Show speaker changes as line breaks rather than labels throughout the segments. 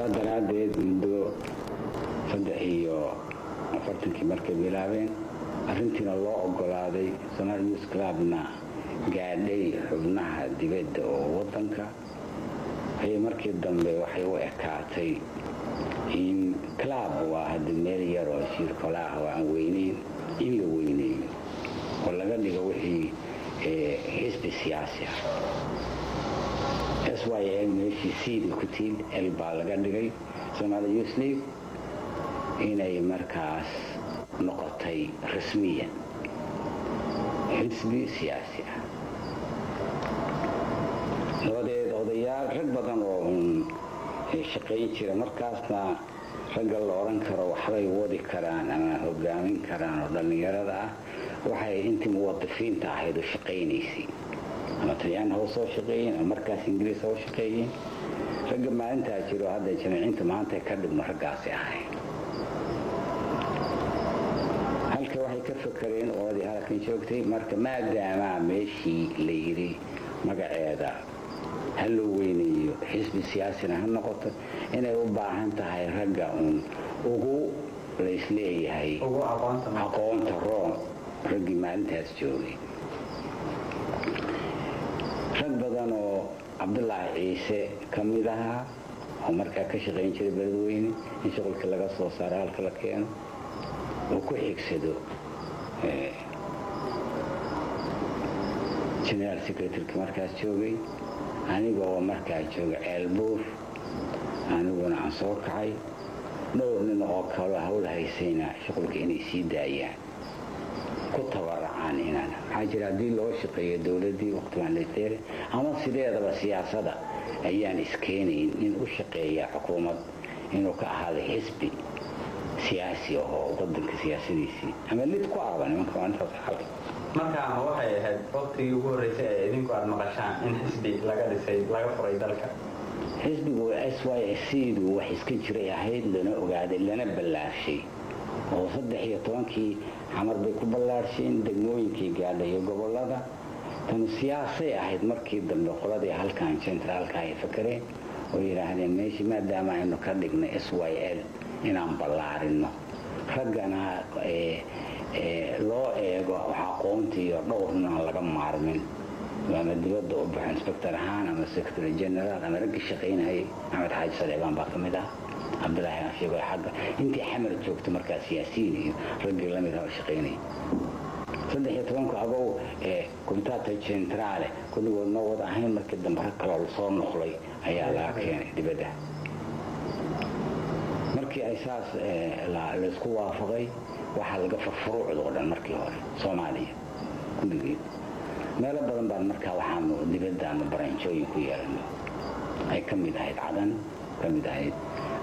saa daraaddeed muddo saddex iyo afartankii markay bilaabeen arrintiina loo ogolaaday somaali news clubna gaadhay xubnaha dibadda oo waddanka. Ayay markii dambe waxay u ekaatay in club waa hadda meel yar oo shirkolaah oo aan weyneyn in la weyneeyo oo laga dhigo wixii xisbi siyaasi ah s y l meeshii cda ku tiil l baa laga dhigay somaali youth league inay markaas noqotay rasmiyan xisbi siyaasi ah dabadeed odayaal rag badan oo un shaqayn jira. Markaasna ragga la odhan karo waxbay wadi karaan ama hogaamin karaan oo dhallinyarada ah. Waxay intii muwadifiinta ahayd oo shaqaynaysay ama talyaan haw soo shaqeeyeen ama markaas ingiriis haw shaqeeyeen. Ragga maalintaa jiro hadda jamaciinta maanta ka dhigno raggaasi ahayn halka waxay ka fakareen oodii halkan joogtay marka maadaamaa meeshii la yidhi magaceeda ha loo weyneeyo xisbi siyaasina ha noqoto inay u baahan tahay ragga uun ugu laysleeyahay aqoonta. room raggii maalintaas joogay rag badan oo cabdulaahi ciise ka mid ahaa oo markaa ka shaqayn jiray beledweyne in shuqulka laga soo saaro halka la keeno oo ku xigsado generaal secretarki markaas joogay aniga oo markaa jooga ceelbuur aniguna aan soo kacay dhowr nin oo kaloo hawl haysayna shuqulka inay sii daayaan ku tabaracaan inaan maxaa jira haddii loo shaqeeyo dowladdii waqtigaan lateere ama sideedaba siyaasada ayaan iskeenayn in u shaqeeya xukuumad inuu ka ahaado xisbi siyaasi oo wadanka siyaasadiisii ama lid ku aaba nimanka maalintaas xalay
marka ama waxay ahayd waqtigii ugu horreysay ee idinku aada maqashaan in xisbi laga dhisay laga furay dalka.
Xisbigu s y c-du wax iska jiray ahayd lana ogaaday lana ballaashay oo saddex iyo tobankii xamar bay ku ballaarsheen degmooyinkii gaadha iyo gobollada tan siyaasay ahayd markii dambe qoladii halkan jentraalka ay fakareen oo yidhaahdeen meeshii maadaama aynu ka dhignay s y l inaan ballaarino. Raggana loo eego aqoontiiyo dhowrna aan laga maarmin. Ama dibadda u baxo inspector ahaan ama secretary general ama raggii shaqaynayay maxamed xaaji saleebaan baa ka mid ah عبد الله يقول حق. انت حمل تشوفت مركز سياسيين رجل لم يذهب شقيني صدح يتوان كعبو إيه كنت تشنترالي. كنت يقول نوض أهين مركز دم حق الوصول نخلي. هيا لك يعني دي مركي أساس إيه، لا لسكوا فغي وحال قف فروع دولا مركي هوري صومالية كنت ما لبضن بعد مركز وحامو دي بدا مبرانشو يكو يرنو أي كم إذا عدن ka mid ahayd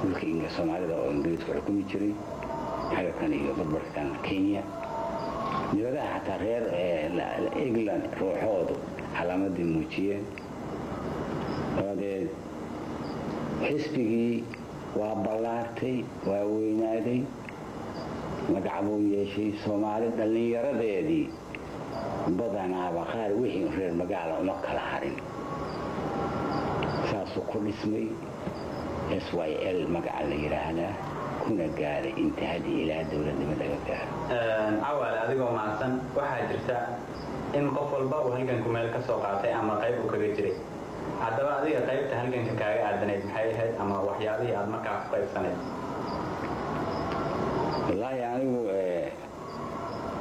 dhulka soomaalida oo ingiriisku xukumi jiray xagakan iyo barbarkan kenya dibadaha xataa reer england ruuxoodu calaamadii muujiyeen dabadeed xisbigii waa ballaartay waa weynaaday magac buu yeeshay soomaali dhallinyaradeedii badanaaba qaar wixii reer magaala uma kala harin saasuu ku dhismay s y l magaca la yidhaahdaa kuna gaaray intihadii ilaa dowladnimo laga gaaro
cawaale adigoo mahadsan waxaa jirta in qof walba uu halganku meel ka soo qaatay ama qayb uu kaga jiray. Haddaba adiga qaybta halganka kaaga aadanayd maxay ahayd ama waxyaabihii aad markaa ku qaybsanayd?
Wallaahi anigu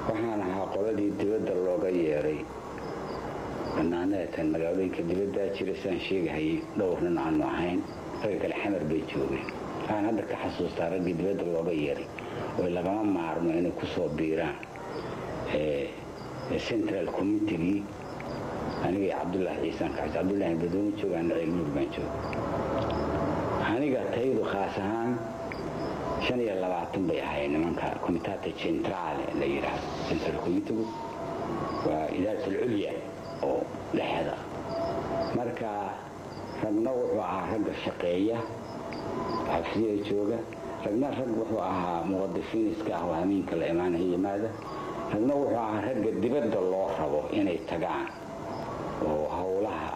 waxaan ahaa qoladii dibadda looga yeeray. Banaanaatan magaalooyinka dibaddaa jira sidaan sheegahayay dhowr nin aanu ahayn kale xamar bay joogeen waxaan hadda ka xasuustaa raggii dibadda looga yeeray oo lagama maarmo inay ku soo biiraan central committegii aniga cabdulaahi ciisaan kaxis cabdulaahi badooni jooga ana ceelmuur baan jooga aniga taydu khaas ahaan shan iyo labaatan bay ahayd nimanka comitata centrale la yidhaahdo central committegu waa idaarat alculya oo dhexda marka ragna wuxuu ahaa ragga shaqeeya xabsiyada jooga. Ragna rag wuxuu ahaa muqadifiiniska ah oo hamiinka la imaanaya yimaada ragna wuxuu ahaa ragga dibadda loo rabo inay tagaan oo howlaha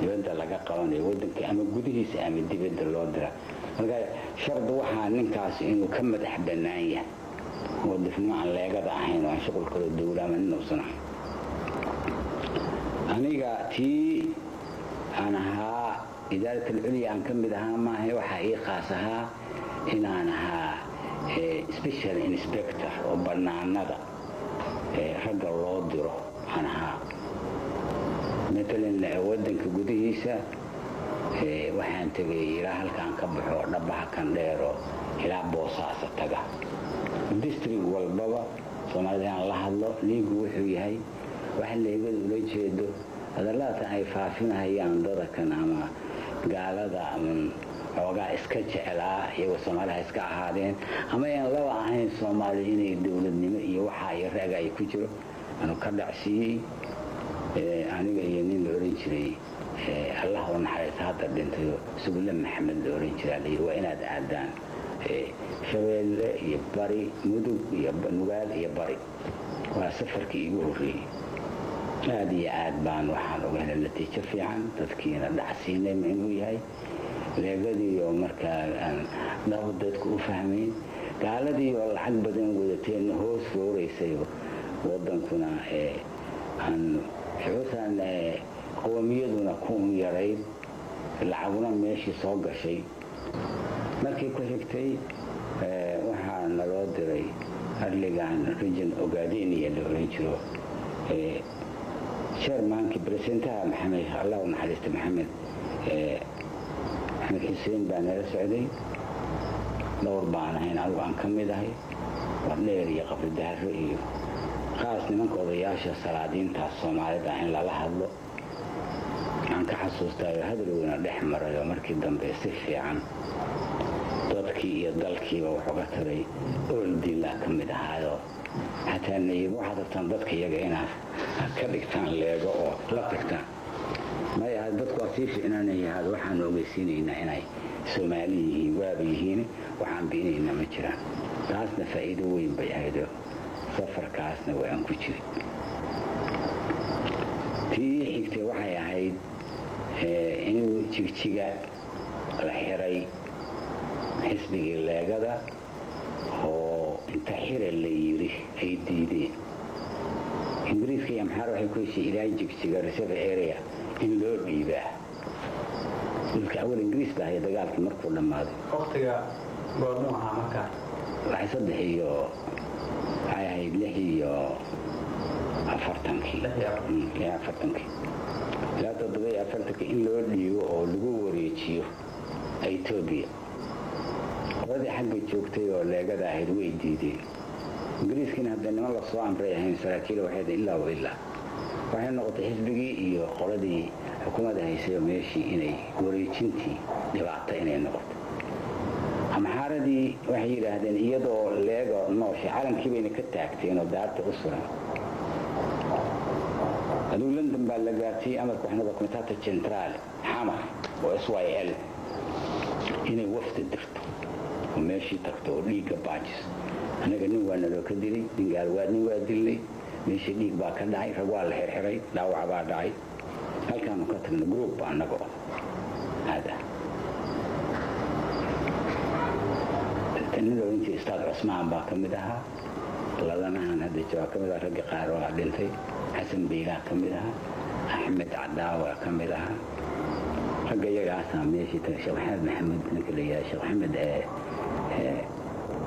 dibadda laga qabanayo wadanka ama gudihiisa ama dibadda loo dira. Marka shardi waxaa ninkaas inuu ka madax bannaan yahay. Oo difnimo aan leegada ahayn oo aan shuqul kaloo dowlaama nin uusan ahayn aniga tii aan ahaa idaarat alculya aan ka mid ahaa maaha waxaa ii qaas ahaa inaan ahaa special inspector oo bannaanada ragga loo diro. Aan ahaa matalan waddanka gudihiisa waxaan tegay ilaa halkaan ka baxo dhabaha kan dheero ilaa boosaasa taga. Distrig walbaba soomaalida inaan la hadlo liigu wuxuu yahay waxa leegadu ula jeedo hadalladakan ay faafinahayaan dadakan ama gaalada ama xoogaa iska jeclaa iyagoo soomaaliha iska ahaadeen ama aan laba ahayn soomaali inay dowladnimo iyo waxaa iyo raaga ay ku jiro anu ka dhacsiiyey aniga iyo nin la oran jiray allah u naxariista hadda dhintayo sugulle maxamed la oran jiraa layidhi waa inaad aadaan shabeelle iyo bari mudug iyo nugaal iyo bari. Waa safarkii igu horreeyey aada iyo aad baan waxaan uga helay natiijo fiican. Dadkiina dhacsiinay ma inuu yahay. Leegadii oo markaa aan dhabo dadku u fahmayn gaaladii oo lacag badan wadateen hoos fooraysay wadankuna aan shucuurtan qowmiyaduna ku yarayd. Lacaguna meeshii soo gashay. Markii ku xigtay waxaa naloo diray arligan region ogaadeniya la oran jiro شر مانك برسنتا محمد الله ونحرست محمد. إيه، إحنا كسرين بان رسعدي نور بان هين عرب عن كمي دهي ونير يقف الدهر رئيو خاص نمانك وضياشة صلاة دين تا الصومالي باحين لالح الله عنك حسوس تايو هدلونا دحمر يومركي دنبي سفي عن. دوتكي يدالكي ووحوكتري. أول دي الله كمي دهي xataa nayib waxaad rabtaan dadka iyaga inaad ka dhigtaan leego oo la tagtaan maya dadku waa sii ficnaanayahaad waxaanu ogeysiinaynaa inay soomaali yihiin waaba yihiin waxaan biinaynaa ma jiraan. Taasna faa'iido weyn bay ahaydo safarkaasna waa ku jirin tii xigtay waxay ahayd inuu jigjiga la xiray xisbigii leegada inta xira la yiri ay diideen ingiriiska iyo amxaar waxay ku heshay ilaa jigjiga reserve area in loo dhiibaa? Dhulka awal ingiriis baa haya dagaalkii markuu dhammaaday
waktiga goormuu ahaa markaa.
Waxay saddex iyo waxay ahayd lix iyo afartankii. Lix afartankii ilaa toddoba iyo afartankii. In loo dhiibo oo lagu wareejiyo etoobiya qoladii xagga joogtay oo leegada ahayd way diideen. Ingiriiskiina hadda niman la soo amray ahayn saraakiil waxay ilaa wa ilaa waxay noqotay xisbigii iyo qoladii xukuumadda haysay meeshii inay wareejintii dhibaato inay noqoto amxaaradii waxay yidhaahdeen iyadoo leego nooshay calankii bayna ka taagteen oo daarta u suran. Aduu london baa la gaartiyey amarka waxnada komitata centrale xamar oo s y l inay wafda dirto meeshii tagto oo dhiigga baajis. Annaga nin waa naloo ka dilay nin gaalwaad nin waa dilnay meeshii dhiig baa ka dhacay rag waa la xirxiray dhaawac baa dhacay. Halkaanu ka tagna group annaga oo oran jiray ustaad cusmaan baa ka mid ahaa. Ladanahan hadda jawaa ka mid aha raggi qaar waa dhintay. Xasan biilaa ka mid ahaa. Axmed cadaawa ka mid ahaa iyagaasaa meeshii tagay sheekh maxamed ninka la yidhaha sheekh maxamed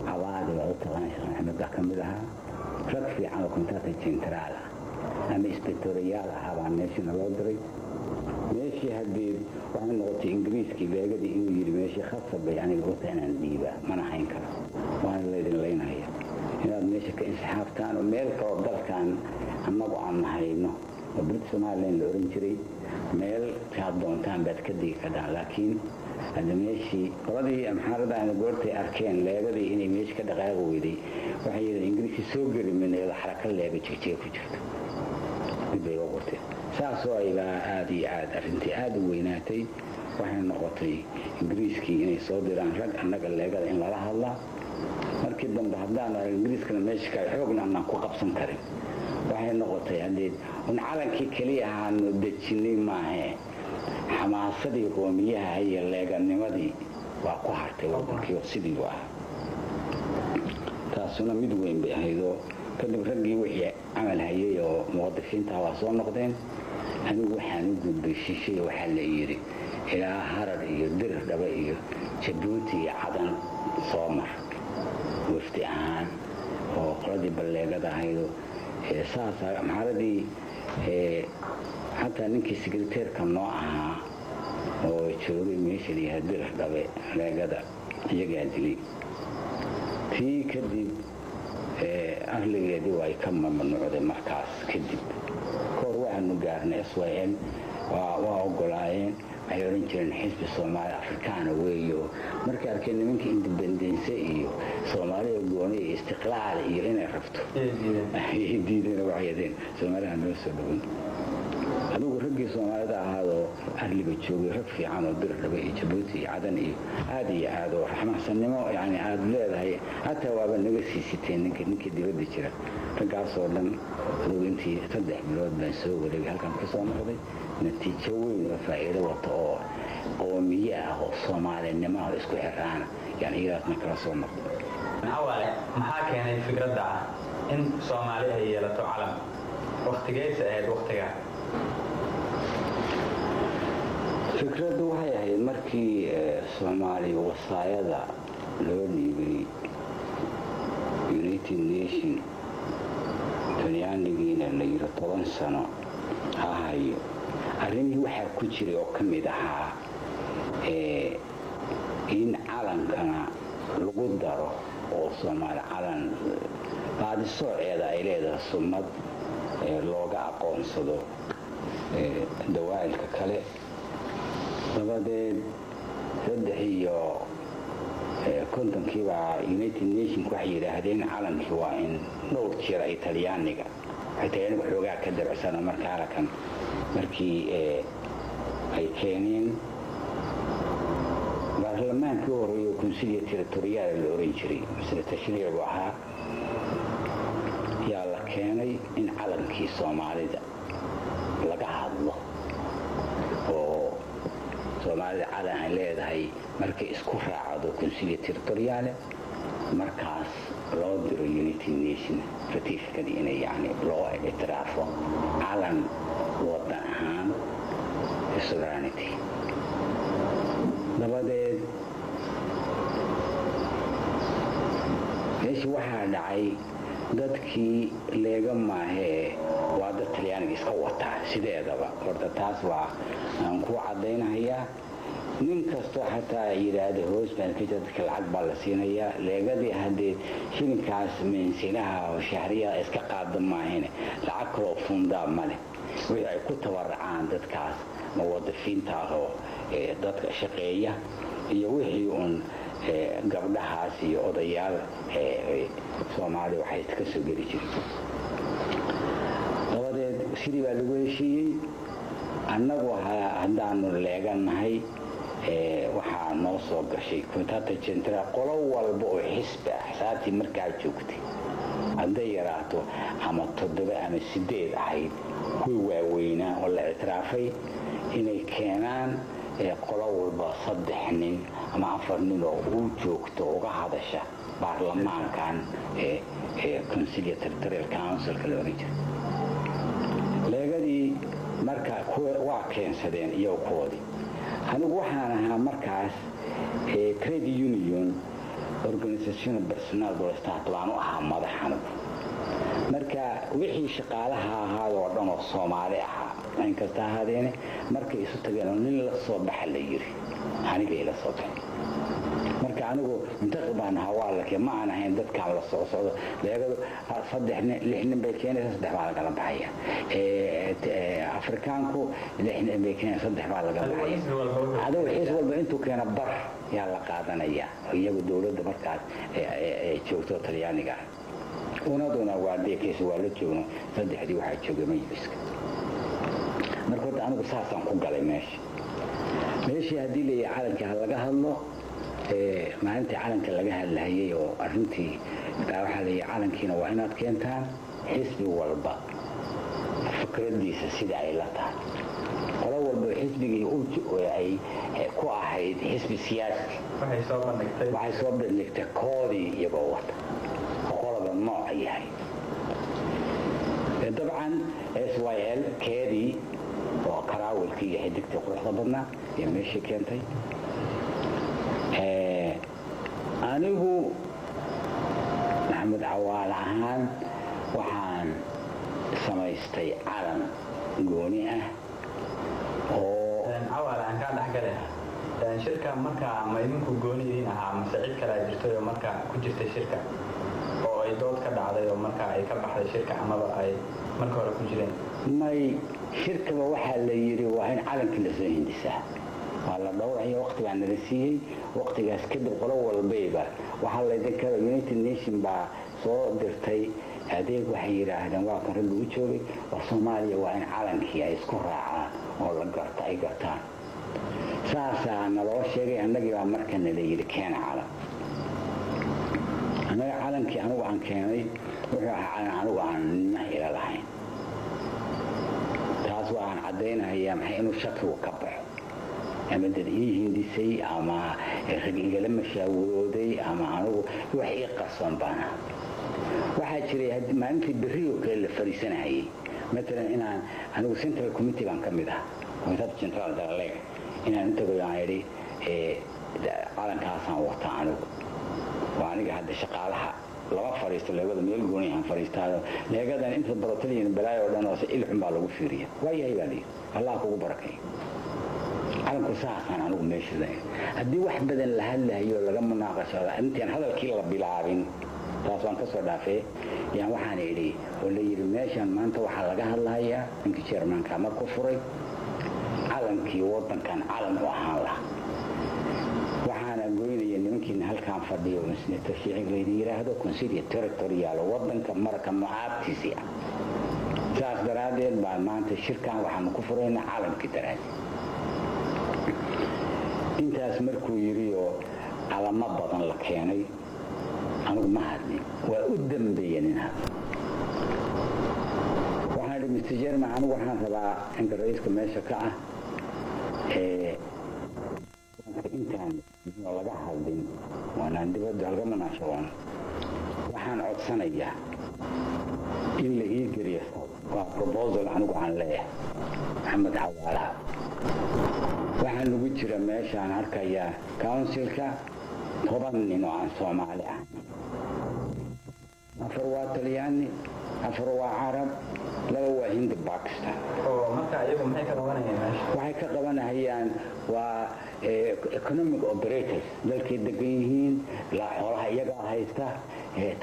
cawaadi waa u taqaan sheekh maxamed baa ka mid ahaa rag fiican oo kontata centraal ah ama inspektorayaal ahaa baa meeshiina loo diray meeshii haddii waxay noqotay ingiriiskii leegadii inuu yidhi meeshii khasabay aniga ota inaan dhiibaa mana hayn karo waana laydin laynaya inaad meesha ka insixaabtaan oo meel kaloo dalkan annagu aan hayno oo brit somalilan la oran jiray meel kaad doontaan baad ka digi kadhaan laakiin hadda meeshii qoladii amxaarada goortay arkeen leegadii inay meesha ka dhaqaaqi weyday waxay yidheen ingiriiskii soo geli mayna iyadoo xaraka leega jigjiga ku jirto. Mid bay uga saasoo aybaa aada iyo aad arrintii aada u weynaatay. Waxay noqotay ingiriiskii inay soo diraan rag annaga leegada in lala hadlaa markii dambe haddaan arag ingiriiskana meesha kale xoogna anaan ku qabsan karin. Waxay noqotay haddee un calankii keliya ahaanu dejinay maahee xamaasadii qoomiyaha iyo leeganimadii waa ku hartay waddankiio sidiibu ah taasuna mid weyn bay ahaydoo kadib raggii wixii camal hayay oo muqadifiintaha waa soo noqdeen anigu waxaan u gudbay shishay waxaa la yidhi ilaa harar iyo dirir dhaba iyo jabuuti iyo cadan soo mar wafdi ahaan oo qoladii balleegada ahaydo saasa maxaaladii xataa ninkii sekreteerka noo ahaa oo joogay meesha layaha dirir dhabe leegada iyagaa dilay. Tii kadib arligeedii waa ay ka mamnuucday markaas kadib. Kahor waxaanu gaarnay s y l waa ogolaayeen waxay odhan jireen xisbi soomaali afrikaana weeyo markay arkeen nimanka indebendense iyo soomaaliya gooni iyo istiqlaal iyo inay rabto diideen waxyadeen soomaaliha noo soo dhowin adugu raggii soomaalida ahaadoo arliga joogay rag fiican oo dirdhabe iyo jabuuti iyo cadan iyo aada iyo aad oo raxmaxsannimo yani aada leedahay hataa waaba naga sii siteen ninka ninkii dibadda jira raggaasoo dhan adugu intii saddex bilood baan soo wareegay halkan ka soo noqday natiijo weyn oo faa'iido wata oo qoomiye ah oo soomaalinimada isku xiraana yani iyadaasna kala soo noqday
awaale maxaa keenay fikradda ah in soomaali ay yeelato calam waktigeysa ahayd waktigaa
fikraddu waxay ahayd markii soomaali wasaayada loo dhiibay united nation. Talyaanigiina la yiro toban sano ha hayo arrimihii waxaa ku jiray oo ka mid ahaa in calankana lagu daro oo soomaali calan baadisooceeda ay leedahay summad looga aqoonsado dawaa'ilka kale. Dabadeed saddex iyo kontonkiibaa united nationka waxay yidhaahdeen calankii waa in dhowr jeer ay talyaaniga waxay talyaaniga xoogaa ka dabacsano marka halakan markii ay keeneen baarlamaankii u horreeyo consilia territoriyaal la oran jiray misle tashriicu ahaa yaa la keenay in calankii soomaalida laga hadlo oo soomaalida calan ay leedahay markay isku raacdo consilia territoriaale markaas loo diro united nation ratificadii inay yani loo ictiraafo calan wadan ahaan sovereignity dabadeed meeshii waxaa dhacay dadkii leega maahee waa dad talyaaniga iska wataa sideedaba. Horta taas waa aan ku caddaynahayaa nin kastoo xataa yidhaahda hoos baan ka jira dadka lacag baa la siinayaa. Leegadii haddee shilinkaas meensinaha oo shahriyaha iska qaada maahine lacag kaloo fundaa ma leh. Wixii ay ku tabaracaan dadkaas muwadafiinta ahoo dadka shaqeeya iyo wixii uun gabdhahaas iyo odayaal soomaaliya waxay ka soo geli jireen dabadeed sidii baa lagu heshiiyey. Annagu haddaanu leegannahay waxaa noo soo gashay kontata jentral qolo walba oo xisbi ah. Saatii markaa joogtay. Hadday yaraato ama toddoba ama sideed ahayd. Kuwii waaweynaa oo la ictiraafay inay keenaan qolo walba saddex nin ama afar nin oo u joogto uga hadasha baarlamaankan consilia territorial councilka la oran jira leegadii marka waa keensadeen iyo kuwoodii anigu waxaan ahaa markaas credit union organisation personal bolstat baan u ahaa madax anigu marka wixii shaqaalaha ahaad oo dhan oo soomaali ahaa inkasta ahaadeene markay isu tageen nin la soo baxa la yiri anigay la soo baxay anigu muntaqi baan ahaa waa lake ma aan ahayn dadkaan la soo socdo. Leegadu saddex nin lix nin bay keenaysa saddex baa lagala baxaya afrikaanku lix nin bay keenaysa saddex baa lagala baxaya adigu xiis walba intuu keena bar yaa la qaadanaya. Iyagu dowladda markaas joogto talyaaniga ah. Unaduna waa deekaysa waa la joogno saddexdii waxaa joogay majliska. Marka horta anigu saasaan ku galay meesha meeshii haddii leeyahay calanka ha laga hadlo maalintii calanka laga hadlahayay oo arintii leeyahay calankiina waa inaad keentaan xisbi walba. Fikradiisa sida ay la tahay. Qolo walba xisbigii ay ku ahayd xisbi siyaasi.
Waxay soo bandhigtay.
Koodii iyagoo wata. Qolaba nooca yahay dabcan s y l keedii oo karaawilkii iyo xidigtii quruxda badnaa iyo meeshii keentay anigu maxamed cawaal ahaan waxaan samaystay calan gooni ah oo
shirka markaa ma idinku gooni idiin ahaa mase cid kalea jirtay oo markaa ku jirtay shirka? Oo ay dood ka dhacday oo markaa ay ka baxday shirka amaba ay marka hore ku jireen?
May shirkaba waxaa la yidhi waa in calankii la soo hindisaa waa la dhowraya waktigaa nala siiyey waktigaas kadib qolo walbayba waxaa laydinka united nation baa soo dirtay. Adeeg waxay yidhaahdeen waa kan rag lagu joogay waa soomaaliya waa in calankii ay isku raacaan oo la garta ay gartaan. Saasaa naloo sheegay annagii baa marka nala yidhi keena calan. Annaga calankii anigu aan keenay wuxuu ahaa calan anigu aan nima ila lahayn. Taas waa aan caddaynahayaa maxay inuu shakigu ka baxo ama dad ii hindisay ama rag igala mashaawirooday ama anigu wax ii qarsoon baana waxaa jiray maalintii berrioo kale la fariisanahayay maalan inaan anigu central committee baan ka mid ah komitada central dalaleg inaan aan idhi calankaasaan wata anigu waa aniga hadda shaqaalaha lama fadhiisto leegada meel gooni aan fadhiistaayo leegadan inta barataliyan balaayo dhan oo ilxun baa lagu fiiriya waa yahay baa layidhi allah kugu barakay calanku saasaan anigu meesha haddii wax badan la hadlahayo laga munaaqashada intaan hadalkii la bilaabin taas ka soo dhaafee yaan waxaan idhi oo la yidhi meeshan maanta waxaa laga hadlahayaa ninkii jermanka marku furay calankii waddankan calan u ahaan laha waxaana goynaya nimankiina halkaan fadhiyo senator shiicig laydi yidhaahdo consilia territorial waddanka marka mucaabtiisi ah. Saas daraaddeed baa maanta shirkan waxaanu ku furaynaa calankii daraaddeed intaas markuu yidhi oo calamo badan la keenay anigu ma hadlin waa u dambeeya nin hadla waxaan idhi mr jerman anigu waxaan rabaa inka ra-iiska meesha ka ah intaan laga hadlin waanaan dibadda halga munaashaboon waxaan codsanayaa in la ii geliyo waa probosal anigu aan leeyahay maxamed cawaalaha waxaa nagu jira meeshaan arkayaa counsilka toban nin oo aan soomaali ah. Afar waa talyaani afar waa carab laba waa hindi bakistan waxay ka qabanahayaan waa economic operators dalkay degan yihiin xoolaha iyagaa haysta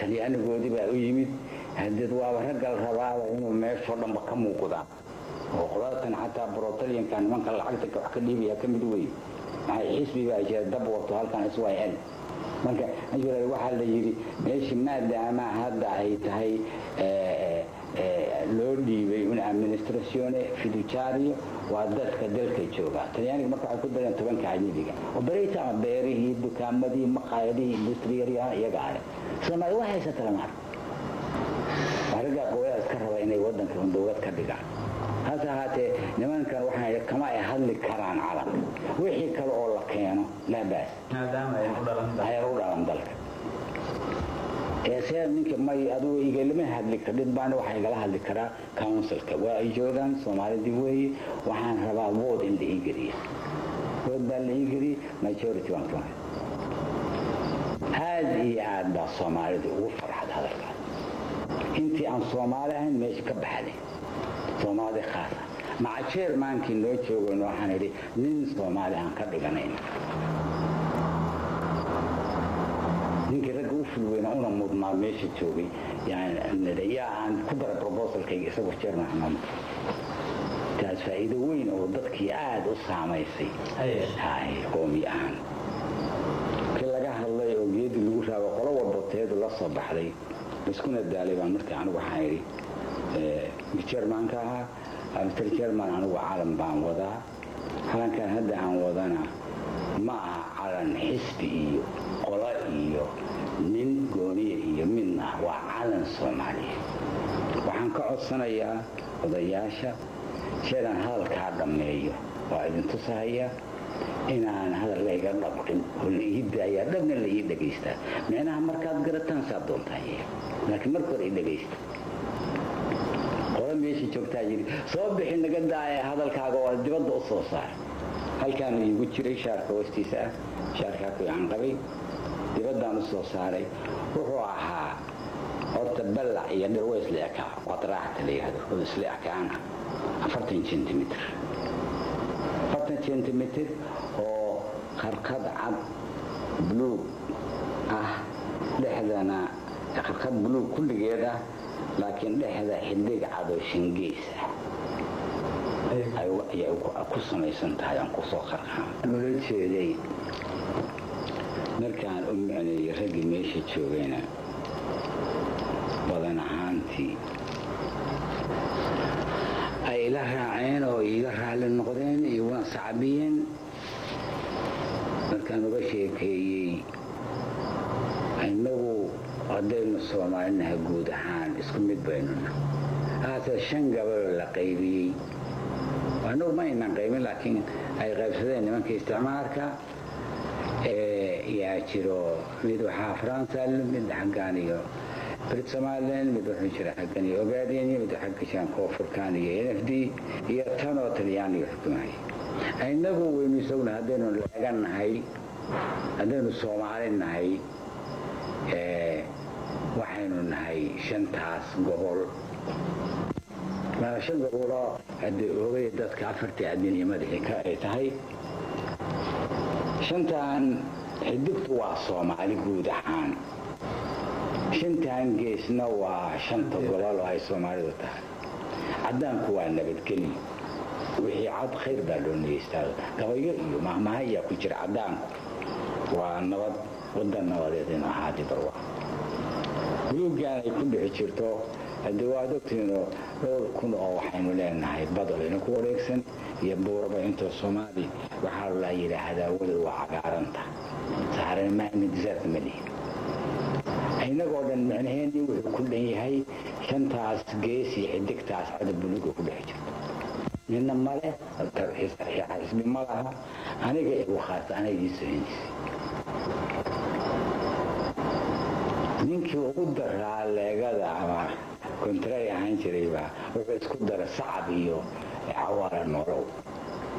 talyaanigoodii baa u yimid. Hadeed waaba raggal rabaaba inuu meeshoo dhanba ka muuqdaan oo qolatan xataa brotalianka nimanka lacagta wax ka dhiibaya ka mid wey maxay xisbibaa jira dab wato halkan s y l marka waxaa la yidhi meeshii maadaama hadda ay tahay loo dhiibay un administratione fiducario waa dadka dalka jooga talyaaniga marka waxay ku dareen tobanka ajnabiga oberata ama beerihii dukaamadii maqaayadihii industriyaryaha iyaga ale soomaali waa haysata lamaar raggaa qooyaa iska raba inay waddanka dowlad ka dhigaan ahaatee nimankan waxaa kama ay hadli karaan calanka wixii kale oo la keeno laa baas.
Maadaama ay u dhalan
dalka. See ninka may adugu igalama hadli kardhid baana waxaa igala hadli karaa counsilka waa ay joogaan soomaalidii weeye waxaan rabaa wood in la ii geliya wood baa la ii majority waan ka aad iyo aad baa soomaalida ugu farxad hadalkaas intii aan soomaali ahayn meesha ka baxday. Soomaali khaasa maca jeermaankii noo joogayno waxaan idhi nin soomaali aan ka dhiganayna ninkii ragga u fulweyna una mudnaa meesha joogay yaa aan ku dara brobosalkayga isagoo jeerman xamaama taas faa'iido weyn oo dadkii aada u saamaysay qoomi ahaan kii laga hadlay oo geedii lagu raabo qolo walba teedu la soo baxday iskuna daalay baan markii anigu waxaan idhi jermanka ahaa mr jerman anigu calan baan wadaa. Calankan hadda aan wadana ma aha calan xisbi iyo qolo iyo nin gooniya iyo midna waa calan soomaaliya waxaan ka codsanayaa odayaasha sheedan hadalkaa dhammeeyo waa idin tusahaya inaan hadal layga dhabqin oo la ii daayaa dhabna la ii dhegaystaa micnaha markaad garataan saad doontaan laakiin marka hore i meeshii joogtaa yidhi soo bixi naga daaya hadalkaaga oo dibadda u soo saar. Halkaanu iigu jiray shaarka hoostiisa ah. Shaarkaa ku qabay. Dibaddaan u soo saaray. Wuxuu ahaa horta ballac iyo dhir way isla ekaa qadraacta la yihahdo oo isla ekaana afartan centimitr afartan centimitr oo qarqad cad buluug ah. Dhexdana qarqad buluug kulligeed ah laakiin dhexda xidig cad oo shingeys ah. Ayay ku samaysan tahay aan ku soo qarqaan ula jeeday. Markaan u micneeyey raggii meesha joogayna badan ahaantii ay ila raaceen oo iiga raalli noqdeen iyo waan sacbiyeen. Markaan uga sheekeeyey haddaynu soomaalinaha guud ahaan isku mid baynuna haase shan gabaloo la qaybiyey. Annagu ma aynan qaybin laakiin ay qaybsadeen nimanka isticmaalka yaa jiro mid waxaa faransa mid xaggaan iyo brit somalilan mid wuxuu jira xaggan iyo ogaadeen mid xagga jiraan koonfurkaan iyo n f d iyo tan oo talyaaniga xukumaya innagu waynu isaguna haddaynu leegan nahay haddaynu soomaali nahay waxaynu nahay shantaas gobol shan goboloo ogay dadka afartii adin madaxii ay tahay. Shantan xidigtu waa soomaali guud ahaan. Shantan geesna waa shanta gobol oo ay soomaalidu tahay. Caddaanku waa nabadgeli wixii cad khayr baa loo nigeystaa gabayo iyo mahmaha ayaa ku jira caddaanku. Waa nabad waddan nabadeed inu ahaadi barwa buluuggaan ay ku dhixi jirto. Haddii waad ogtiinoo dhowr kun oo waxaynu leenahay badalina ku wareegsan iyo buuraba intoo soomaali. Waxaa la yidhaahdaa weli waa cagaaranta. Saaran maamidisaad ma lihin inagoo dhan micnaheenii wuxuu ku dhan yahay shantaas gees iyo xidigtaas cada buluuga ku dhex jirto. Midna male xisbi ma laha. Aniga igu khaasa anagii ninkii ugu daraa leegada ama kontaray ahaan jiraybaa wuxuu isku dara sacab iyo cawaara nolow.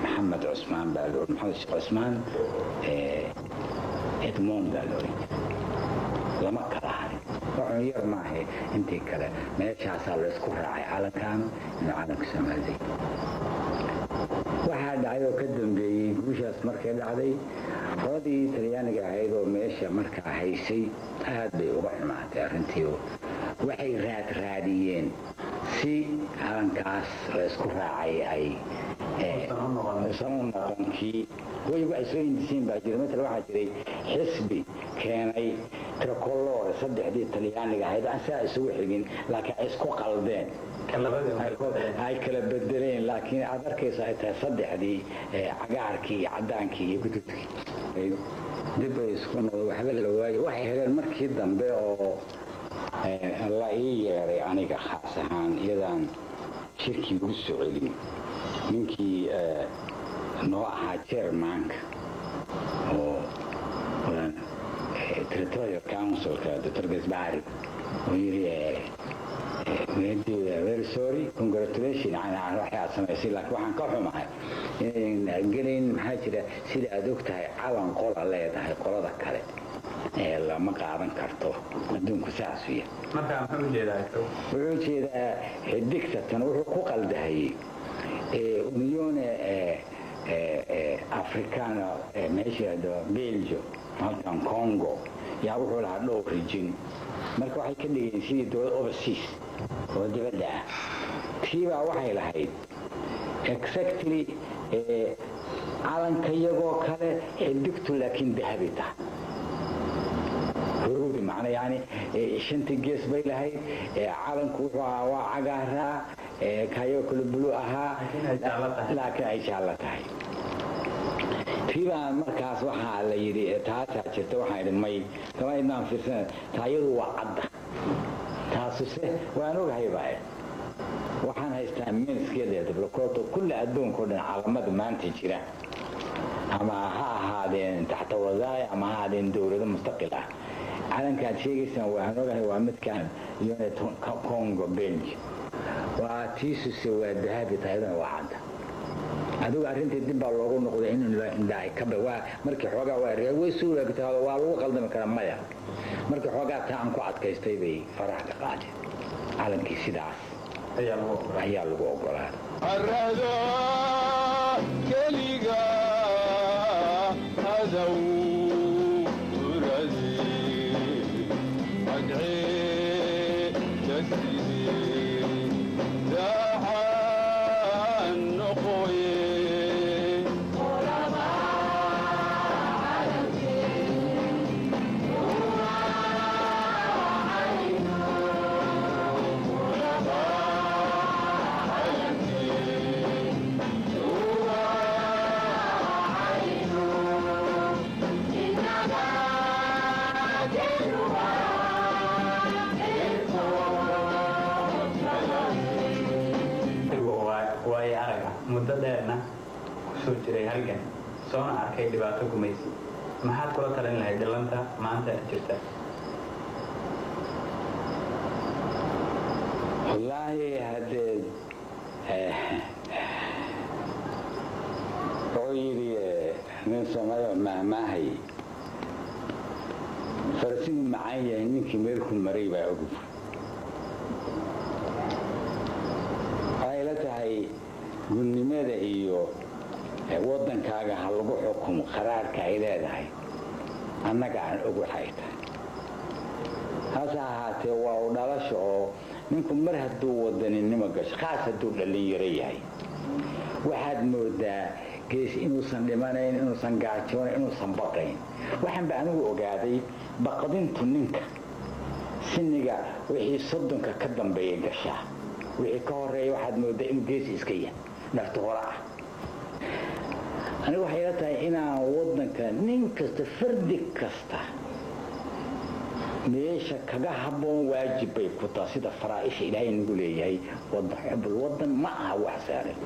Maxamed cusmaan baa lo maxamed sheekh cusmaan edmond baa jira lama kala harin. Wuxun yar maahe. Intii kale meeshaasaa laysku raacay calankaanu inuu calanka soomaalida waxaa dhacay oo ka dambeeyey guushaas markay dhacday qoladii talyaaniga ahayd oo meesha markaa haysay aad bay uga xumaatay arrintii waxay raad raadiyeen si calankaas laysku raacay ay usan u noqon kii waygu ay soo hindisiin baa jira. Maala waxaa jiray xisbi keenay tricolore saddexdii talyaaniga ahayd aan saa isugu xigin laakiin ay isku qaldeen. Ay kala bedeleen laakiin aad arkaysa ay tahay saddexdii cagaarkii iyo cadaankii iyo gududkii dib ay isku noqdo waxba la waayo. Waxay heleen markii dambe oo la ii yeeray aniga khaas ahaan iyadaan shirkii ugu soo celin. Ninkii noo ahaa jermanka oo territorial councilka dr gasbari oo yiri very sorry congratulation waxaad samaysay laakiin waxaan ka xumahay inayn gelayn maxaa jira sida aad og tahay calan qola leedahay qolada kale ee lama qaadan karto adduunku saasu yahay
wuxuu
jeedaa xidigta tan wuxuu ku qaldahayey unione africana meesha belgio halkan congo yaa wuxuu lahaa dhowr rijin. Marka waxay ka dhigeen sidii dowlad overseas oo dibadda ah. Tiibaa waxay lahayd exactly calanka iyagoo kale xidigtu laakiin dahabi tahay. Huruudi macna yani shantii gees bay lahayd calanku wuxuu ahaa waa cagaaraa kayoo kale bulu ahaa. Laakiin ay jaallo tahay tiibaa markaas waxaa la yidhi taasaa jirta waxaan idhi may kama idnaan fiirsana taayadu waa cadda. Taasuse waan ogahay baa waxaan haystaa minskeeda diblokoto kulli adduunka o dhan calamada maanta jira ama ha ahaadeen taxta wasaaya ama ha ahaadeen dowlado mustaqil ah. Calankaad sheegaysaan waxaan ogahay waa midkaan unit congo benj waa tiisuse waa dahabi tahayadana waa cadda adigu arrintii dib baa loogu noqday in indhaay ka waa markii xoogaa way soo waagtay waa lagu qaldami karaa maya. Markii xoogaa taa aan ku adkaystay bay faraha ka qaadeen calankii sidaas. Ayaa lagu ogolaaday
muddo dheerna ku soo jiray halgan soona arkay dhibaato gumaysi. Maxaad kula talin lahayd dhallanta? Maanta jirta.
Wallaahi haddee wuxuu yidhi nin soomaaliya mahmaahay farasigu macaan yahay ninkii meelku maray baa ogub waxay la tahay gudnimada iyo waddankaaga ha lagu xukumo qaraarka ay leedahay annaga aan og waxay tahay hase ahaatee waa u dhalasha oo ninku mar hadduu wadaninimo gasho khaas hadduu dhallinyaro yahay. Waxaad moodaa gees inuusan dhimanayn inuusan gaajoonayn inuusan baqayn. Waxaan ba anigu ogaaday baqdintu ninka siniga wixii soddonka ka dambeeya gashaa. Wixii ka horreeya waxaad moodaa inuu geesi iska yahay nafta hore ah anigu waxay la tahay inaan waddanka nin kasta fardi kasta meesha kaga habboon waajib bay ku taha sida faraaisha ilaahay nagu leeyahay wadan xubul wadan ma aha wax saaran